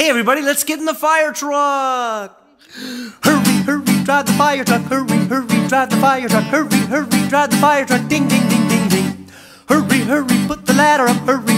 Hey, everybody, let's get in the fire truck. Hurry, hurry, drive the fire truck. Hurry, hurry, drive the fire truck. Hurry, hurry, drive the fire truck. Ding, ding, ding, ding, ding. Hurry, hurry, put the ladder up. Hurry,